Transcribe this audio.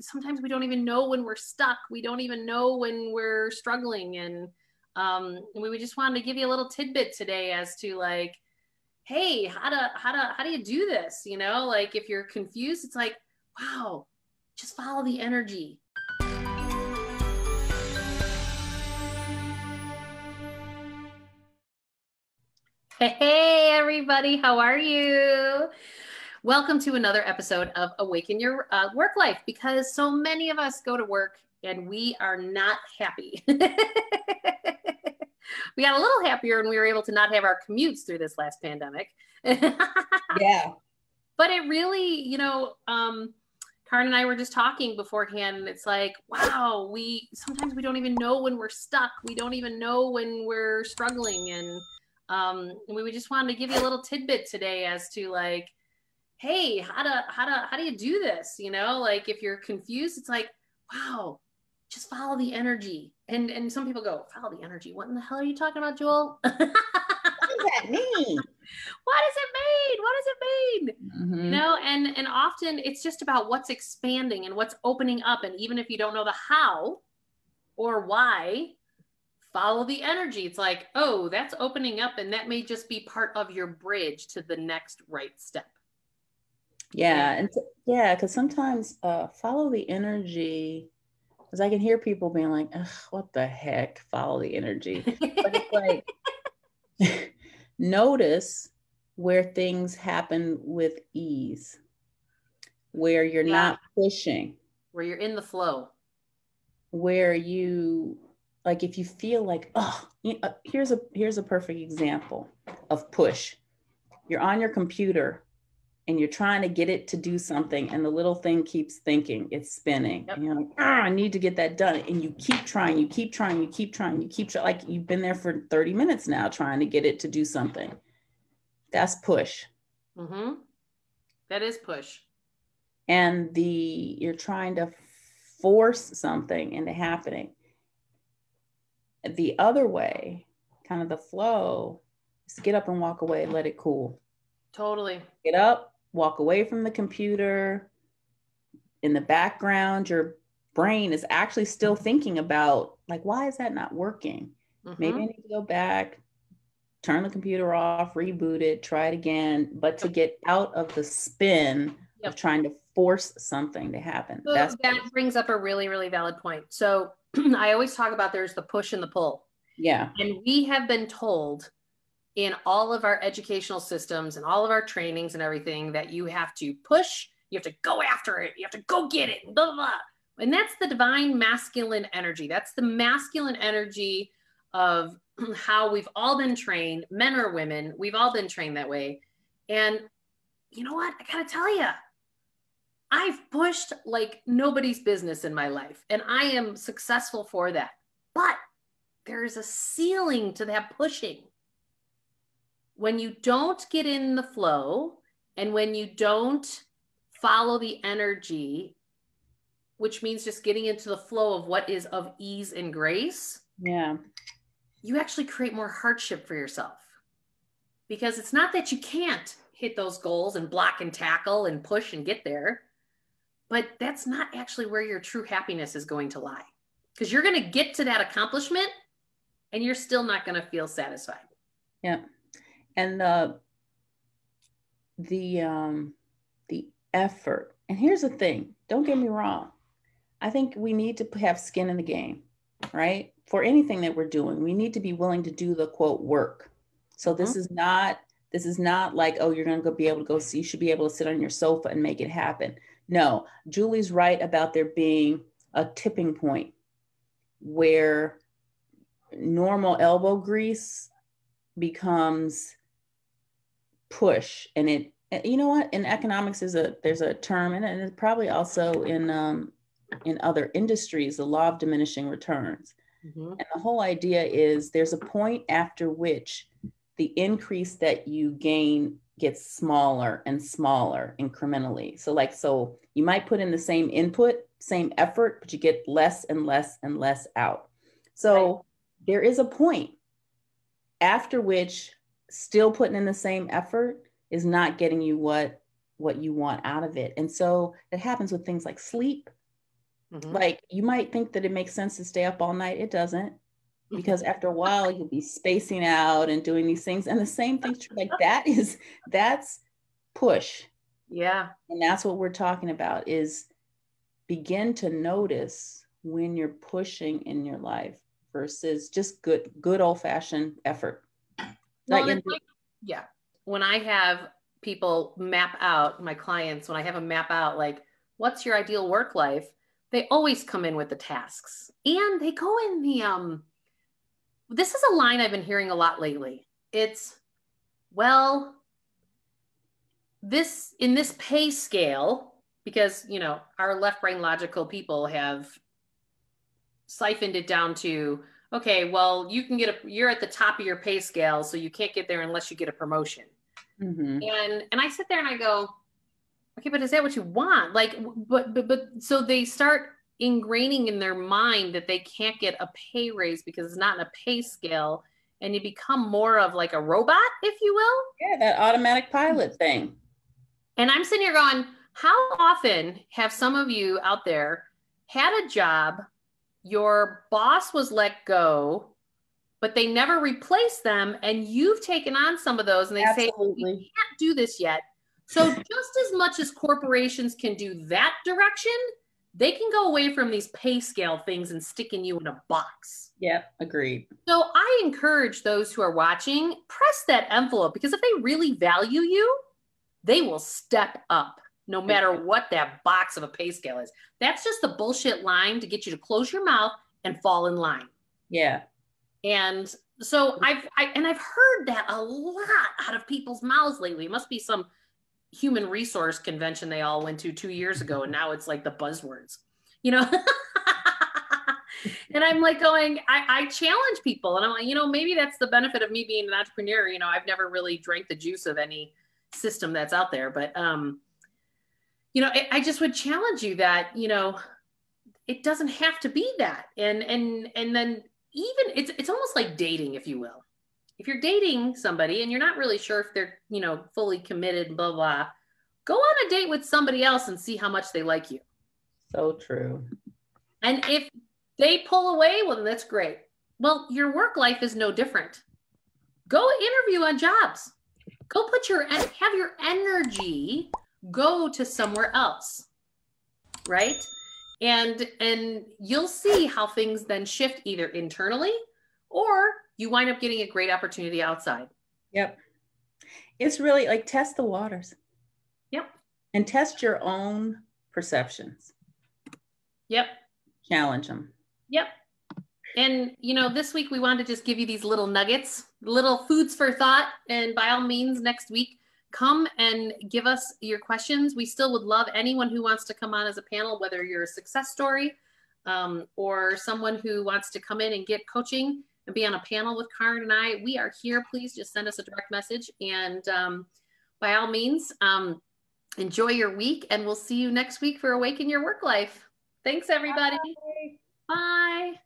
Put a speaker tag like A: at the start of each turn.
A: sometimes we don't even know when we're stuck. We don't even know when we're struggling. And um, we just wanted to give you a little tidbit today as to like, hey, how to how to how do you do this? You know, like if you're confused, it's like, wow, just follow the energy. Hey, everybody, how are you? Welcome to another episode of Awaken Your uh, Work Life because so many of us go to work and we are not happy. we got a little happier when we were able to not have our commutes through this last pandemic.
B: yeah.
A: But it really, you know, um, Karen and I were just talking beforehand, and it's like, wow, we sometimes we don't even know when we're stuck. We don't even know when we're struggling. And um, we just wanted to give you a little tidbit today as to like, hey how to how to how do you do this? You know like if you're confused it's like wow just follow the energy. And and some people go follow the energy. What in the hell are you talking about joel? What does
B: that mean?
A: What does it mean? What does it mean? Mm-hmm. you know and and often it's just about what's expanding and what's opening up. And even if you don't know the how or why follow the energy. It's like oh that's opening up and that may just be part of your bridge to the next right step
B: yeah. And yeah because sometimes uh follow the energy because i can hear people being like what the heck? Follow the energy. But it's like notice where things happen with ease where you're yeah. not pushing.
A: Where you're in the flow.
B: Where you like if you feel like oh here's a here's a perfect example of push. You're on your computer and you're trying to get it to do something and the little thing keeps thinking it's spinning. Yep. and you're like ah, i need to get that done. And you keep trying you keep trying you keep trying you keep trying like you've been there for 30 minutes now trying to get it to do something. That's push.
A: Mm-hmm. that is push.
B: And the you're trying to force something into happening. The other way kind of the flow is get up and walk away let it cool.
A: Totally.
B: Get up, walk away from the computer. In the background, your brain is actually still thinking about, like, why is that not working? Mm-hmm. Maybe I need to go back, turn the computer off, reboot it, try it again, but to get out of the spin yep. of trying to force something to happen.
A: So That's that brings up a really, really valid point. So I always talk about there's the push and the pull.
B: Yeah.
A: And we have been told in all of our educational systems and all of our trainings and everything that you have to push, you have to go after it, you have to go get it, blah, blah, blah. And that's the divine masculine energy. That's the masculine energy of how we've all been trained, men or women, we've all been trained that way. And you know what? I gotta tell you, I've pushed like nobody's business in my life, and I am successful for that. But there's a ceiling to that pushing when you don't get in the flow and when you don't follow the energy, which means just getting into the flow of what is of ease and grace.
B: Yeah.
A: You actually create more hardship for yourself because it's not that you can't hit those goals and block and tackle and push and get there, but that's not actually where your true happiness is going to lie because you're going to get to that accomplishment and you're still not going to feel satisfied.
B: Yeah and the the um the effort. And here's the thing don't get me wrong i think we need to have skin in the game right? For anything that we're doing we need to be willing to do the quote work. So this mm-hmm. is not this is not like oh you're going to be able to go see you should be able to sit on your sofa and make it happen. No julie's right about there being a tipping point where normal elbow grease becomes push and it you know what in economics is a there's a term and it's probably also in um, in other industries the law of diminishing returns mm-hmm. and the whole idea is there's a point after which the increase that you gain gets smaller and smaller incrementally so like so you might put in the same input same effort but you get less and less and less out so right. there is a point after which still putting in the same effort is not getting you what what you want out of it and so it happens with things like sleep Mm-hmm. Like you might think that it makes sense to stay up all night. It doesn't. Because after a while you'll be spacing out and doing these things. And the same thing's true. Like that is that's push.
A: Yeah.
B: And that's what we're talking about is begin to notice when you're pushing in your life versus just good good old fashioned effort.
A: Well, like, yeah. When I have people map out my clients, when I have them map out like what's your ideal work life, they always come in with the tasks. And they go in the um this is a line I've been hearing a lot lately. It's well, this in this pay scale, because you know, our left brain logical people have siphoned it down to okay, well, you can get a you're at the top of your pay scale, so you can't get there unless you get a promotion. Mm-hmm. And and I sit there and I go, okay, but is that what you want? Like, but but but so they start ingraining in their mind that they can't get a pay raise because it's not in a pay scale and you become more of like a robot if you will
B: yeah that automatic pilot thing
A: and i'm sitting here going how often have some of you out there had a job your boss was let go but they never replaced them and you've taken on some of those and they Absolutely. say we can't do this yet so just as much as corporations can do that direction they can go away from these pay scale things and sticking you in a box.
B: Yeah, agreed.
A: So I encourage those who are watching, press that envelope because if they really value you, they will step up no matter what that box of a pay scale is. That's just the bullshit line to get you to close your mouth and fall in line.
B: Yeah.
A: And so I've I, and I've heard that a lot out of people's mouths lately. It must be some human resource convention they all went to two years ago, and now it's like the buzzwords, you know. and I'm like going, I, I challenge people, and I'm like, you know, maybe that's the benefit of me being an entrepreneur. You know, I've never really drank the juice of any system that's out there, but um, you know, I, just would challenge you that you know, it doesn't have to be that, and and and then even it's it's almost like dating, if you will if you're dating somebody and you're not really sure if they're, you know, fully committed, blah, blah, go on a date with somebody else and see how much they like you.
B: So true.
A: And if they pull away, well, that's great. Well, your work life is no different. Go interview on jobs. Go put your, have your energy go to somewhere else. Right. And, and you'll see how things then shift either internally or you wind up getting a great opportunity outside.
B: Yep. It's really like test the waters.
A: Yep.
B: And test your own perceptions.
A: Yep.
B: Challenge them.
A: Yep. And you know, this week we wanted to just give you these little nuggets, little foods for thought. And by all means, next week, come and give us your questions. We still would love anyone who wants to come on as a panel, whether you're a success story um, or someone who wants to come in and get coaching and be on a panel with Karen and I, we are here. Please just send us a direct message. And um, by all means, um, enjoy your week. And we'll see you next week for Awaken Your Work Life. Thanks, everybody. Bye. Bye.